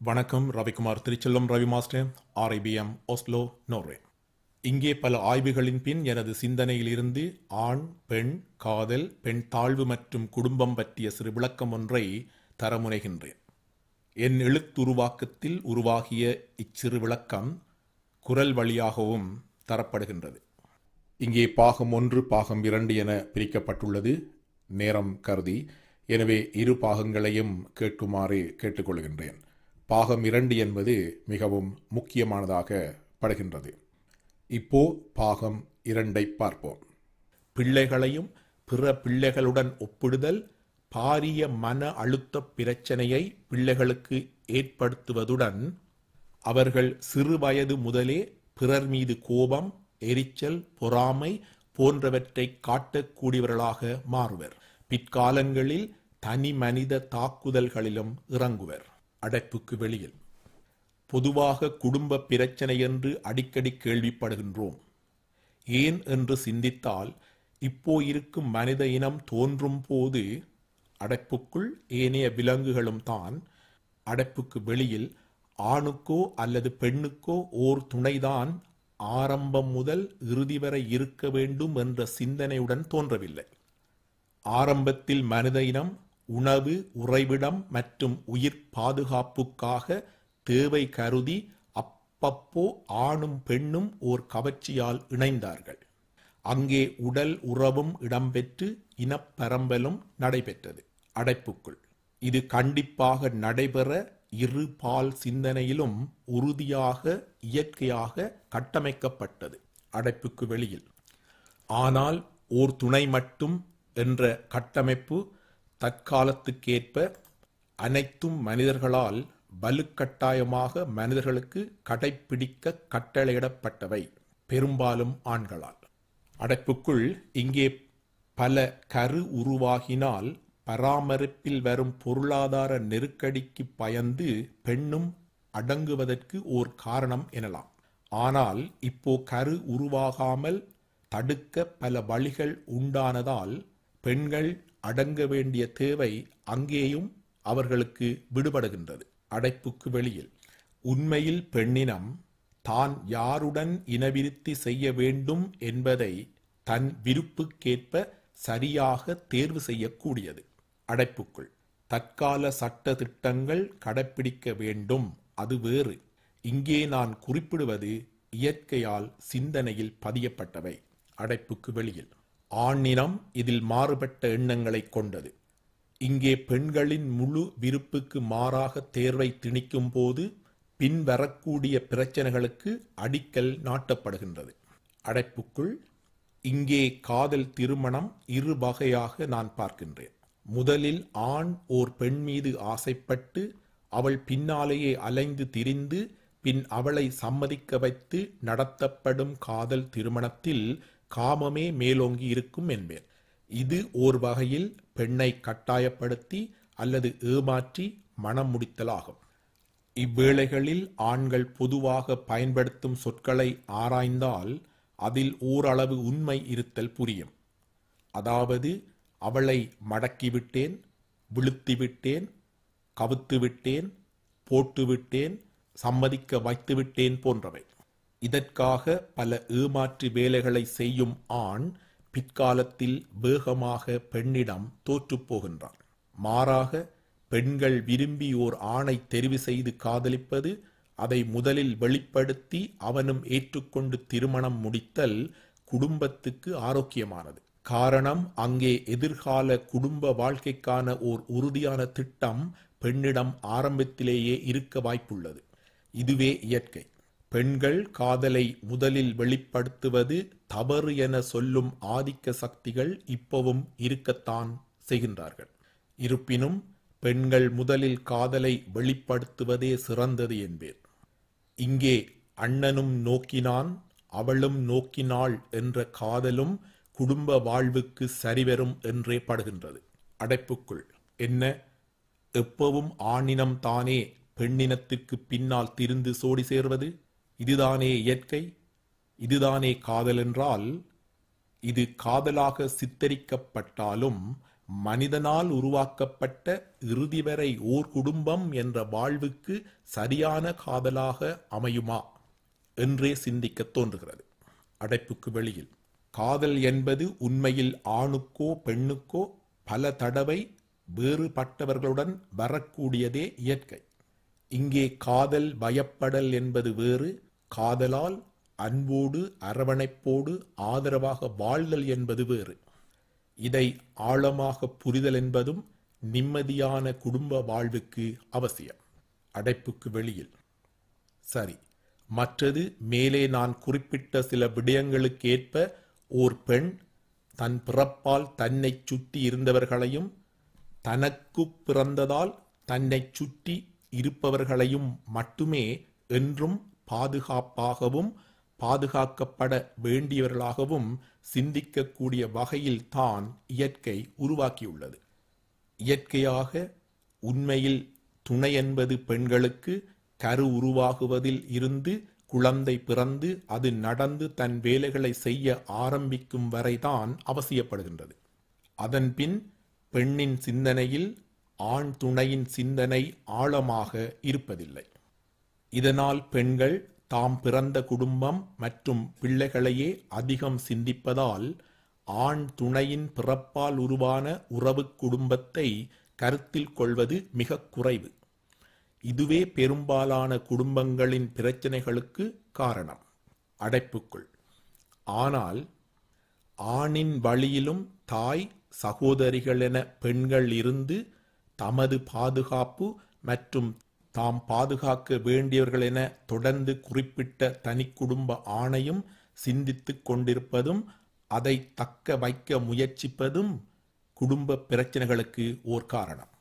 வணக்கம் Ravikumar Thiruchellam Ravi master RIBM Oslo Norway இங்கே பல ஆய்வுகளின் பின் எனது சிந்தனையில் இருந்து ஆண் பெண் காதல் பெண் தாழ்வு மற்றும் குடும்பம் பற்றிய சிறு விளக்கம் ஒன்றை தரமுனைகின்றேன் என் எழுத்துருவாக்கத்தில் உருவாகிய இச்சிறு விளக்கம் குரல் வழியாகவும் தரப்படுகின்றது. இங்கே பாகம் ஒன்று பாகம் இரண்டு என பிரிக்கப்பட்டுள்ளது. நேரம் கருதி. எனவே இரு பாகங்களையும் கேட்குமாறு கேட்டுக்கொள்கின்றேன். பாகம் இரண்டு என்பது மிகவும் முக்கியமானதாக படுகின்றது. இப்போ பாகம் இரண்டை பார்ப்போம். பிள்ளைகளையும் பிற பிள்ளைகளுடன் ஒப்பிடுதல் பாரிய மன அழுத்த பிரச்சனையை பிள்ளைகளுக்கு ஏற்படுத்துவதுடன் அவர்கள் சிறு வயது முதலே பிறர் மீது கோபம் எரிச்சல் பொறாமை போன்றவற்றை காட்டக்கூடியவர்களாக மாறுவர். பிற்காலங்களில் தனி மனித தாக்குதல்களிலும் இறங்குவர். அடைப்புக்கு வெளியில். பொதுவாக குடும்ப பிரச்சனை என்று அடிக்கடி கேள்விப்படுகின்றோம். ஏன் என்று சிந்தித்தால் இப்போ இருக்கும் மனித இனம் தோன்றும் போது அடைப்புக்குள் ஏனைய விலங்குகளும் தான் அடைப்புக்கு வெளியில் ஆணுக்கோ அல்லது பெண்ணுக்கோ ஓர் துணைதான் ஆரம்பம் முதல் இறுதி வரை இருக்க வேண்டும் என்ற சிந்தனையுடன் தோன்றவில்லை. ஆரம்பத்தில் மனித இனம் உணவு உறைவிடம் மற்றும் உயிர் பாதுகாப்புக்காக தேவை கருதி அப்பப்போ ஆணும் பெண்ணும் ஓர் கவர்ச்சியால் இணைந்தார்கள். அங்கே உடல் உறவும் இடம்பெற்று இனப்பரம்பலும் நடைபெற்றது. அடைப்புக்குள். இது கண்டிப்பாக நடைபெற இரு பால் சிந்தனையிலும் உறுதியாக இயற்கையாக கட்டமைக்கப்பட்டது. அடைப்புக்கு வெளியில். ஆனால் ஓர் துணை மட்டும் என்ற கட்டமைப்பு தற்காலத்துக்கேற்ப அனைத்தும் மனிதர்களால் வலுக்கட்டாயமாக மனிதர்களுக்கு கடைப்பிடிக்க கட்டளையிடப்பட்டவை. பெரும்பாலும் ஆண்களால். அடைப்புக்குள் இங்கே பல கரு உருவாகினால் பராமரிப்பில் வரும் பொருளாதார நெருக்கடிக்கு பயந்து பெண்ணும் அடங்குவதற்கு ஓர் காரணம் எனலாம். ஆனால் இப்போ கரு உருவாகாமல் தடுக்க பல வழிகள் உண்டானதால் பெண்கள் அடங்க வேண்டிய தேவை அங்கேயும் அவர்களுக்கு விடுபடுகின்றது. அடைப்புக்கு வெளியில் உண்மையில் பெண்ணினம் தான் யாருடன் இனவிருத்தி செய்ய வேண்டும் என்பதை தன் விருப்புக்கேற்ப சரியாக தேர்வு செய்யக்கூடியது. அடைப்புக்குள் தற்கால சட்ட திட்டங்கள் கடைப்பிடிக்க வேண்டும் அது வேறு. இங்கே நான் குறிப்பிடுவது இயற்கையால் சிந்தனையில் பதியப்பட்டவை. அடைப்புக்கு வெளியில் ஆணினம் இதில் மாறுபட்ட எண்ணங்களை கொண்டது. இங்கே பெண்களின் முழு விருப்புக்கு மாறாக தேர்வை திணிக்கும் போது பின்வரக்கூடிய பிரச்சனைகளுக்கு அடிக்கல் நாட்டப்படுகின்றது. அடைப்புக்குள் இங்கே காதல் திருமணம் இரு வகையாக நான் பார்க்கின்றேன். முதலில் ஆண் ஓர் பெண் மீது ஆசைப்பட்டு அவள் பின்னாலேயே அலைந்து திரிந்து பின் அவளை சம்மதிக்க வைத்து நடத்தப்படும் காதல் திருமணத்தில் காமமே மேலோங்கி இருக்கும் என்பேன். இது ஓர் வகையில் பெண்ணை கட்டாயப்படுத்தி அல்லது ஏமாற்றி மனம் முடித்தலாகும். இவ்வேளைகளில் ஆண்கள் பொதுவாக பயன்படுத்தும் சொற்களை ஆராய்ந்தால் அதில் ஓரளவு உண்மை இருத்தல் புரியும். அதாவது அவளை மடக்கிவிட்டேன் விழுத்திவிட்டேன் கவுத்துவிட்டேன் போட்டுவிட்டேன் சம்மதிக்க வைத்துவிட்டேன் போன்றவை. இதற்காக பல ஏமாற்று வேலைகளை செய்யும் ஆண் பிற்காலத்தில் வேகமாக பெண்ணிடம் தோற்றுப் போகின்றான். மாறாக பெண்கள் விரும்பி ஓர் ஆணை தெரிவு செய்து காதலிப்பது அதை முதலில் வெளிப்படுத்தி அவனும் ஏற்றுக்கொண்டு திருமணம் முடித்தல் குடும்பத்துக்கு ஆரோக்கியமானது. காரணம் அங்கே எதிர்கால குடும்ப வாழ்க்கைக்கான ஓர் உறுதியான திட்டம் பெண்ணிடம் ஆரம்பத்திலேயே இருக்க வாய்ப்புள்ளது. இதுவே இயற்கை. பெண்கள் காதலை முதலில் வெளிப்படுத்துவது தவறு என சொல்லும் ஆதிக்க சக்திகள் இப்பவும் இருக்கத்தான் செய்கின்றார்கள். இருப்பினும் பெண்கள் முதலில் காதலை வெளிப்படுத்துவதே சிறந்தது என்பேர் இங்கே அண்ணனும் நோக்கினான் அவளும் நோக்கினாள் என்ற காதலும் குடும்ப வாழ்வுக்கு சரிவரும் என்றே படுகின்றது. அடைப்புக்குள் என்ன? எப்பவும் ஆணினம் தானே பெண்ணினத்திற்கு பின்னால் திருந்து சோடி சேர்வது? இதுதானே இயற்கை இதுதானே காதல் என்றால் இது காதலாக சித்தரிக்கப்பட்டாலும் மனிதனால் உருவாக்கப்பட்ட இறுதி வரை ஓர் குடும்பம் என்ற வாழ்வுக்கு சரியான காதலாக அமையுமா என்றே சிந்திக்க தோன்றுகிறது. அடைப்புக்கு வெளியில் காதல் என்பது உண்மையில் ஆணுக்கோ பெண்ணுக்கோ பல தடவை வேறுபட்டவர்களுடன் வரக்கூடியதே இயற்கை. இங்கே காதல் பயப்படல் என்பது வேறு காதலால் அன்போடு அரவணைப்போடு ஆதரவாக வாழ்தல் என்பது வேறு. இதை ஆழமாக புரிதல் என்பதும் நிம்மதியான குடும்ப வாழ்வுக்கு அவசியம். அடைப்புக்கு வெளியில். சரி மற்றது மேலே நான் குறிப்பிட்ட சில விடயங்களுக்கு ஏற்ப ஓர் பெண் தன் பிறப்பால் தன்னை சுற்றி இருந்தவர்களையும் தனக்கு பிறந்ததால் தன்னை சுற்றி இருப்பவர்களையும் மட்டுமே என்றும் பாதுகாப்பாகவும் பாதுகாக்கப்பட வேண்டியவர்களாகவும் சிந்திக்கக்கூடிய வகையில் தான் இயற்கை உருவாக்கியுள்ளது. இயற்கையாக உண்மையில் துணை என்பது பெண்களுக்கு கரு உருவாகுவதில் இருந்து குழந்தை பிறந்து அது நடந்து தன் வேலைகளை செய்ய ஆரம்பிக்கும் வரைதான் அவசியப்படுகின்றது. அதன்பின் பெண்ணின் சிந்தனையில் ஆண் துணையின் சிந்தனை ஆழமாக இருப்பதில்லை. இதனால் பெண்கள் தாம் பிறந்த குடும்பம் மற்றும் பிள்ளைகளையே அதிகம் சிந்திப்பதால் ஆண் துணையின் பிறப்பால் உருவான உறவு குடும்பத்தை கருத்தில் கொள்வது மிக குறைவு. இதுவே பெரும்பாலான குடும்பங்களின் பிரச்சனைகளுக்கு காரணம். அடைப்புக்குள். ஆனால் ஆணின் வழியிலும் தாய் சகோதரிகள் என பெண்கள் இருந்து தமது பாதுகாப்பு மற்றும் தாம் பாதுகாக்க வேண்டியவர்கள் என தொடர்ந்து குறிப்பிட்ட தனி குடும்ப ஆணையும் சிந்தித்துக் கொண்டிருப்பதும் அதை தக்க வைக்க முயற்சிப்பதும் குடும்ப பிரச்சனைகளுக்கு ஓர் காரணம்.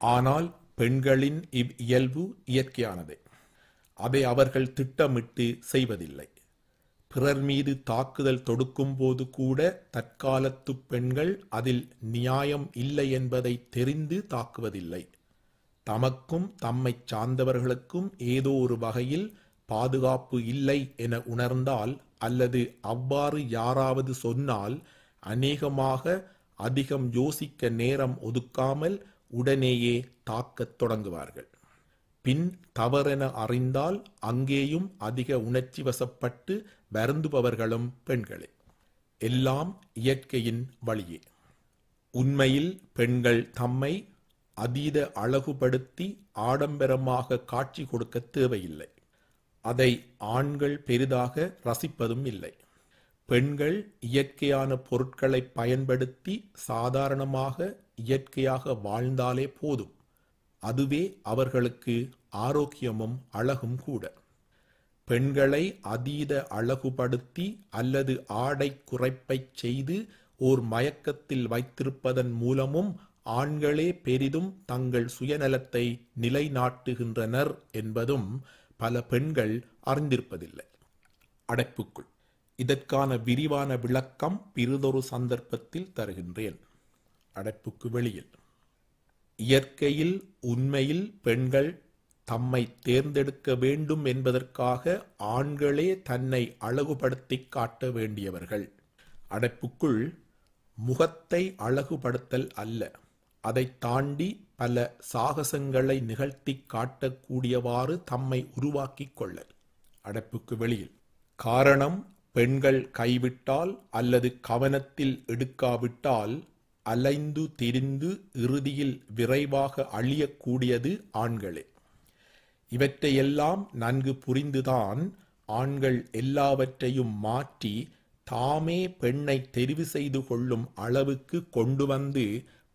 ஆனால் பெண்களின் இவ் இயல்பு இயற்கையானது. அதை அவர்கள் திட்டமிட்டு செய்வதில்லை. பிறர் மீது தாக்குதல் தொடுக்கும் போது கூட தற்காலத்து பெண்கள் அதில் நியாயம் இல்லை என்பதை தெரிந்து தாக்குவதில்லை. தமக்கும் தம்மைச் சார்ந்தவர்களுக்கும் ஏதோ ஒரு வகையில் பாதுகாப்பு இல்லை என உணர்ந்தால் அல்லது அவ்வாறு யாராவது சொன்னால் அநேகமாக அதிகம் யோசிக்க நேரம் ஒதுக்காமல் உடனேயே தாக்கத் தொடங்குவார்கள். பின் தவறென அறிந்தால் அங்கேயும் அதிக உணர்ச்சி வசப்பட்டு வருந்துபவர்களும் பெண்களே. எல்லாம் இயற்கையின் வழியே. உண்மையில் பெண்கள் தம்மை அதீத அழகுபடுத்தி ஆடம்பரமாக காட்சி கொடுக்க தேவையில்லை. அதை ஆண்கள் பெரிதாக ரசிப்பதும் இல்லை. பெண்கள் இயற்கையான பொருட்களை பயன்படுத்தி சாதாரணமாக இயற்கையாக வாழ்ந்தாலே போதும். அதுவே அவர்களுக்கு ஆரோக்கியமும் அழகும் கூட. பெண்களை அதீத அழகுபடுத்தி அல்லது ஆடை குறைப்பைச் செய்து ஓர் மயக்கத்தில் வைத்திருப்பதன் மூலமும் ஆண்களே பெரிதும் தங்கள் சுயநலத்தை நிலைநாட்டுகின்றனர் என்பதும் பல பெண்கள் அறிந்திருப்பதில்லை. அடைப்புக்குள். இதற்கான விரிவான விளக்கம் பிறிதொரு சந்தர்ப்பத்தில் தருகின்றேன். அடைப்புக்கு வெளியில். இயற்கையில் உண்மையில் பெண்கள் தம்மை தேர்ந்தெடுக்க வேண்டும் என்பதற்காக ஆண்களே தன்னை அழகுபடுத்தி காட்ட வேண்டியவர்கள். அடைப்புக்குள் முகத்தை அழகுபடுத்தல் அல்ல. அதை தாண்டி பல சாகசங்களை நிகழ்த்தி காட்டக்கூடியவாறு தம்மை உருவாக்கிக் கொள்ளல். அடைப்புக்கு வெளியில் காரணம் பெண்கள் கைவிட்டால் அல்லது கவனத்தில் எடுக்காவிட்டால் அலைந்து திரிந்து இறுதியில் விரைவாக அழியக்கூடியது ஆண்களே. இவற்றையெல்லாம் நன்கு புரிந்துதான் ஆண்கள் எல்லாவற்றையும் மாற்றி தாமே பெண்ணை தெரிவு செய்து கொள்ளும் அளவுக்கு கொண்டு வந்து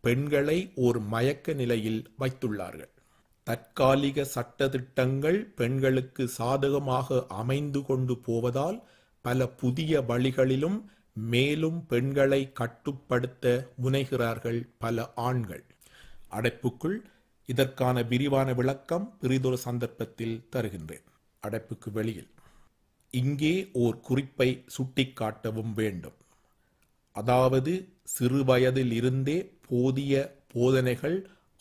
பெண்களை ஒரு மயக்க நிலையில் வைத்துள்ளார்கள். தற்காலிக சட்டத்திட்டங்கள் பெண்களுக்கு சாதகமாக அமைந்து கொண்டு போவதால் பல புதிய வழிகளிலும் மேலும் பெண்களை கட்டுப்படுத்த முனைகிறார்கள் பல ஆண்கள். அடைப்புக்குள் இதற்கான விரிவான விளக்கம் பிறிதொரு சந்தர்ப்பத்தில் தருகின்றேன். அடைப்புக்கு வெளியில். இங்கே ஓர் குறிப்பை சுட்டிக்காட்டவும் வேண்டும். அதாவது சிறு வயதில் இருந்தே போதிய போதனைகள்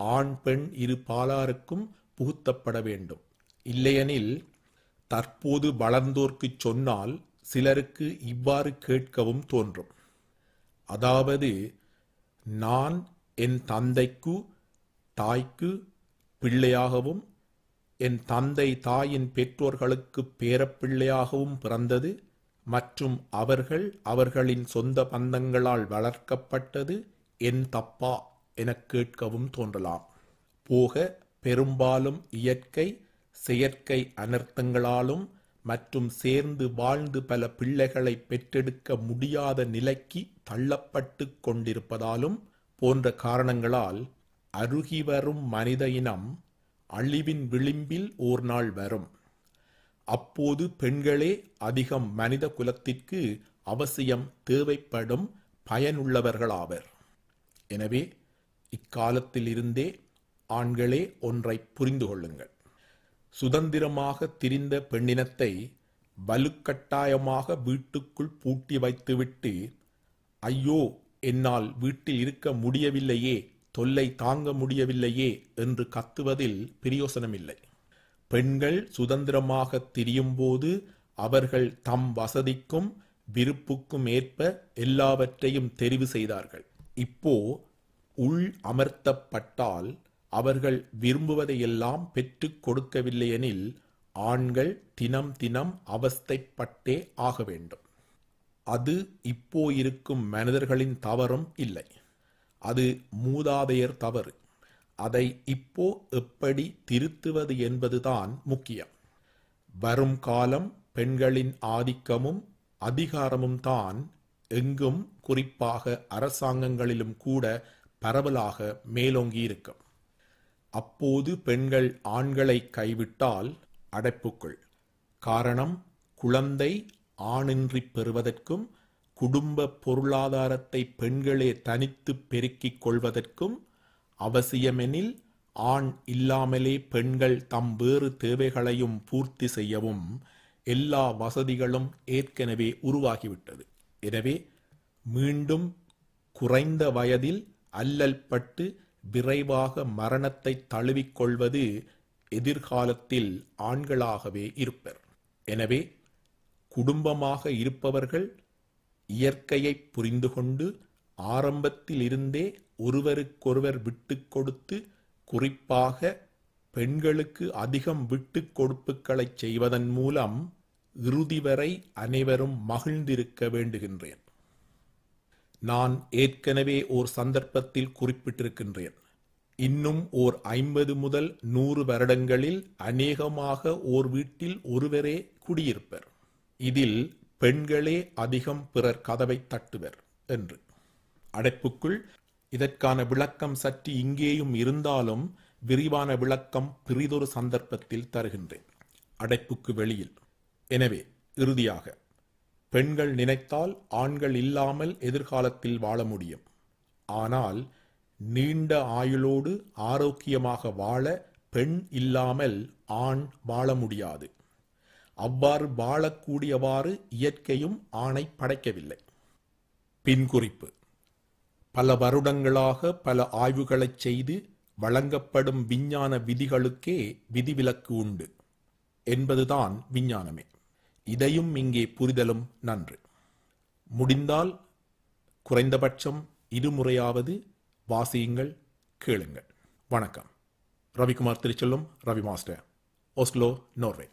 ஆண் பெண் இரு பாலாருக்கும் புகுத்தப்பட வேண்டும். இல்லையெனில் தற்போது வளர்ந்தோர்க்குச் சொன்னால் சிலருக்கு இவ்வாறு கேட்கவும் தோன்றும். அதாவது நான் என் தந்தைக்கு தாய்க்கு பிள்ளையாகவும் என் தந்தை தாயின் பெற்றோர்களுக்கு பேரப்பிள்ளையாகவும் பிறந்தது மற்றும் அவர்கள் அவர்களின் சொந்த பந்தங்களால் வளர்க்கப்பட்டது என் தப்பா எனக் கேட்கவும் தோன்றலாம். போக பெரும்பாலும் இயற்கை செயற்கை அனர்த்தங்களாலும் மற்றும் சேர்ந்து வாழ்ந்து பல பிள்ளைகளை பெற்றெடுக்க முடியாத நிலைக்கு தள்ளப்பட்டு கொண்டிருப்பதாலும் போன்ற காரணங்களால் அருகி வரும் மனித இனம் அழிவின் விளிம்பில் ஓர் நாள் வரும். அப்போது பெண்களே அதிகம் மனித குலத்திற்கு அவசியம் தேவைப்படும் பயனுள்ளவர்களாவர். எனவே இக்காலத்தில் இருந்தே ஆண்களே ஒன்றை புரிந்து கொள்ளுங்கள். சுதந்திரமாக திரிந்த பெண்ணினத்தை வலுக்கட்டாயமாக வீட்டுக்குள் பூட்டி வைத்துவிட்டு ஐயோ என்னால் வீட்டில் இருக்க முடியவில்லையே தொல்லை தாங்க முடியவில்லையே என்று கத்துவதில் பிரயோசனமில்லை. பெண்கள் சுதந்திரமாக திரியும்போது அவர்கள் தம் வசதிக்கும் விருப்புக்கும் ஏற்ப எல்லாவற்றையும் தெரிவு செய்தார்கள். இப்போ உள் அமர்த்தப்பட்டால் அவர்கள் விரும்புவதையெல்லாம் பெற்றுக் கொடுக்கவில்லையெனில் ஆண்கள் தினம் தினம் அவஸ்தைப்பட்டே ஆக வேண்டும். அது இப்போ இருக்கும் மனிதர்களின் தவறும் இல்லை. அது மூதாதையர் தவறு. அதை இப்போ எப்படி திருத்துவது என்பதுதான் முக்கியம். வரும் காலம் பெண்களின் ஆதிக்கமும் அதிகாரமும் தான் எங்கும் குறிப்பாக அரசாங்கங்களிலும் கூட பரவலாக மேலோங்கி இருக்கும் அப்போது பெண்கள் ஆண்களை கைவிட்டால் அடைப்புக்குள். காரணம் குழந்தை ஆணின்றி பெறுவதற்கும் குடும்ப பொருளாதாரத்தை பெண்களே தனித்து பெருக்கிக் கொள்வதற்கும் அவசியமெனில் ஆண் இல்லாமலே பெண்கள் தம் வேறு தேவைகளையும் பூர்த்தி செய்யவும் எல்லா வசதிகளும் ஏற்கனவே உருவாகிவிட்டது. எனவே மீண்டும் குறைந்த வயதில் அல்லல் பட்டு விரைவாக மரணத்தை தழுவிக்கொள்வது எதிர்காலத்தில் ஆண்களாகவே இருப்பர். எனவே குடும்பமாக இருப்பவர்கள் இயற்கையை புரிந்து கொண்டு ஆரம்பத்தில் இருந்தே ஒருவருக்கொருவர் விட்டு கொடுத்து குறிப்பாக பெண்களுக்கு அதிகம் விட்டு கொடுப்புகளை செய்வதன் மூலம் இறுதி வரை அனைவரும் மகிழ்ந்திருக்க வேண்டுகின்றேன். நான் ஏற்கனவே ஓர் சந்தர்ப்பத்தில் குறிப்பிட்டிருக்கின்றேன். இன்னும் ஓர் ஐம்பது முதல் நூறு வருடங்களில் அநேகமாக ஓர் வீட்டில் ஒருவரே குடியிருப்பர். இதில் பெண்களே அதிகம் பிறர் கதவை தட்டுவர் என்று. அடைப்புக்குள் இதற்கான விளக்கம் சற்று இங்கேயும் இருந்தாலும் விரிவான விளக்கம் பிறிதொரு சந்தர்ப்பத்தில் தருகின்றேன். அடைப்புக்கு வெளியில். எனவே இறுதியாக பெண்கள் நினைத்தால் ஆண்கள் இல்லாமல் எதிர்காலத்தில் வாழ முடியும். ஆனால் நீண்ட ஆயுளோடு ஆரோக்கியமாக வாழ பெண் இல்லாமல் ஆண் வாழ முடியாது. அவ்வாறு வாழக்கூடியவாறு இயற்கையும் ஆணை படைக்கவில்லை. பின்குறிப்பு. பல வருடங்களாக பல ஆய்வுகளைச் செய்து வழங்கப்படும் விஞ்ஞான விதிகளுக்கே விதிவிலக்கு உண்டு. என்பதுதான் விஞ்ஞானமே. இதையும் இங்கே புரிதலும் நன்று. முடிந்தால் குறைந்தபட்சம் இருமுறையாவது வாசியுங்கள் கேளுங்கள். வணக்கம். Ravikumar Thiruchellam Ravi master Oslo Norway.